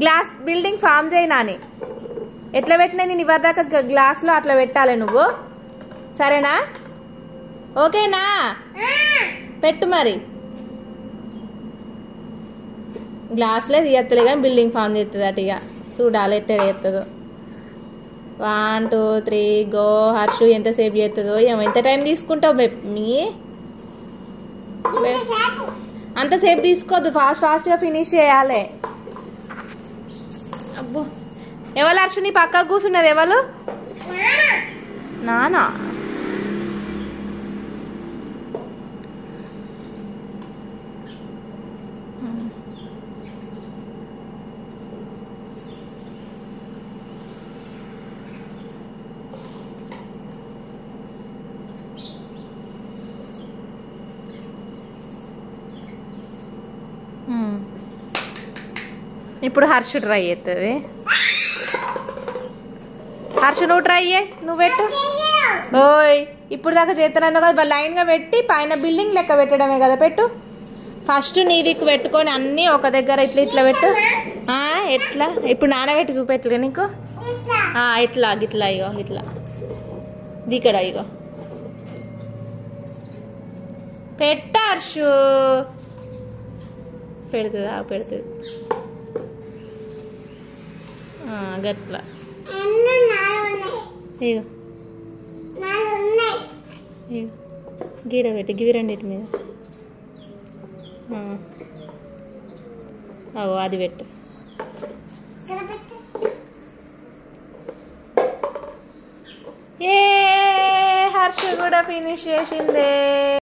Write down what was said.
Glass building form చేయి నాని. ఎట్లా పెట్టినా నేను ఇవరిదాకా గ- గ్లాస్లో అట్లా పెట్టాలి నువ్వు. సరేనా? ఓకేనా? పెట్టు మరి. గ్లాస్లే తీయత్తలే కానీ బిల్డింగ్ ఫామ్ చేస్తుంది అటు ఇక చూడాలి ఎట్ట చేస్తుందో one two three go Harshu ఎంతసేపు చేస్తుందో ఏమో ఎంత టైం తీసుకుంటావు మీ అంతసేపు తీసుకోవద్దు ఫాస్ట్ ఫాస్ట్గా ఫినిష్ చేయాలి. ఎవరు హర్షు నీ పక్కకు కూర్చున్నది? ఎవరు? నానా? ఇప్పుడు హర్షు ట్రై చేస్తుంది హర్షు నువ్వు ట్రై చేయి నువ్వు పెట్టు. ఓయ్ ఇప్పుడు దాకా చేస్తున్నాను కదా లైన్గా పెట్టి పైన బిల్డింగ్ లెక్క పెట్టడమే కదా పెట్టు. ఫస్ట్ నీ దిక్కు పెట్టుకొని అన్నీ ఒక దగ్గర ఇట్లా ఇట్లా పెట్టు. ఎట్లా? ఇప్పుడు నానబెట్టి చూపెట్టలే నీకు? ఇట్లా గిట్లా ఇగో ఇట్లా దిక్కడ ఇగో. పెట్ట హర్షు. పెడుతుందా? పెడుతుంది. గట్ల. ఇగో. గీడ పెట్టి గివి రెండింటి మీద. అగో అది పెట్టు. ఏ హర్ష కూడా ఫినిష్ చేసిందే.